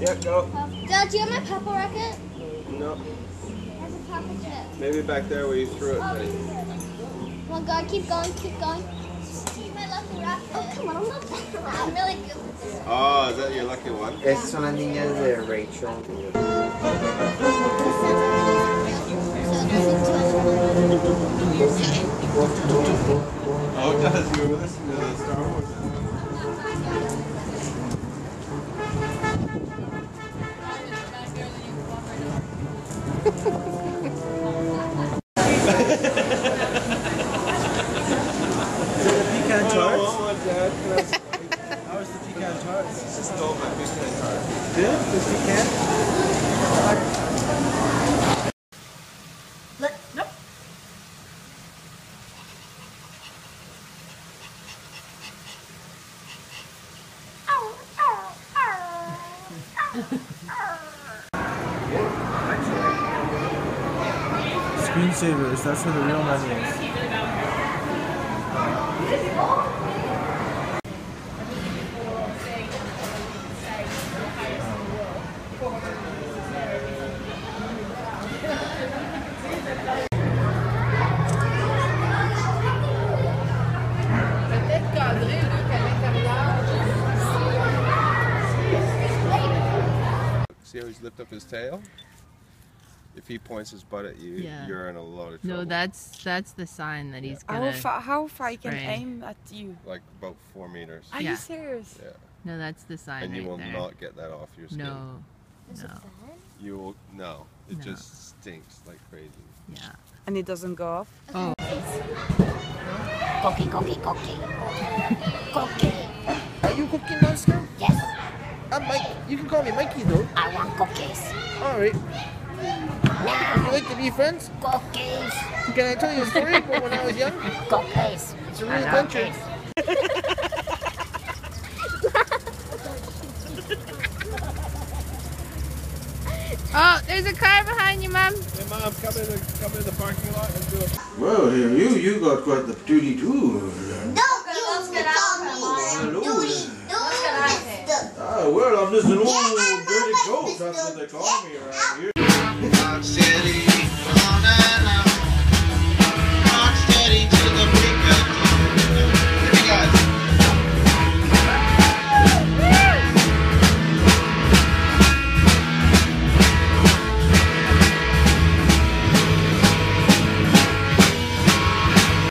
Yeah, go. Dad, do you have my purple racket? No, There's a purple chip. maybe back there where you threw it. Oh, buddy. Come on, God, keep going, keep going. My lucky racket. Oh, come on, I'm not bad. I'm really good with this. Oh, is that your lucky one? Esas son las niñas de Rachel. Oh, it does. You were listening to the Star Wars. Pecan I want I- How is the pecan tarts? Just stole my pecan tart. Good? The pecan? Screensavers, that's where the real money is. See how he's lift up his tail? If he points his butt at you, Yeah. you're in a lot of trouble. No, that's that's the sign that he's How gonna. far, how far you can spray. aim at you? like about four meters. Are Yeah. you serious? Yeah. No, that's the sign And you right will there. not get that off your skin. No, Is it no, bad? You will no. It No. just stinks like crazy. yeah. And it doesn't go off? Oh, Cookie, cookie, cookie. Cookie. Are you Cookie Monster? Yes, I'm Mike. You can call me Mikey though. I want cookies. Alright. Would you like to be friends? Cookies. Can I tell you a story about when I was young? Cookies. It's a real I love adventure. oh, there's a car behind you, Mom. Hey mom, come in the come in the parking lot and do it. Well, here you you got quite the duty too. Don't you call me Hello. Mister. Ah, well, I'm just an old Yeah, dirty that, goat. That's what they call me around here. I'm city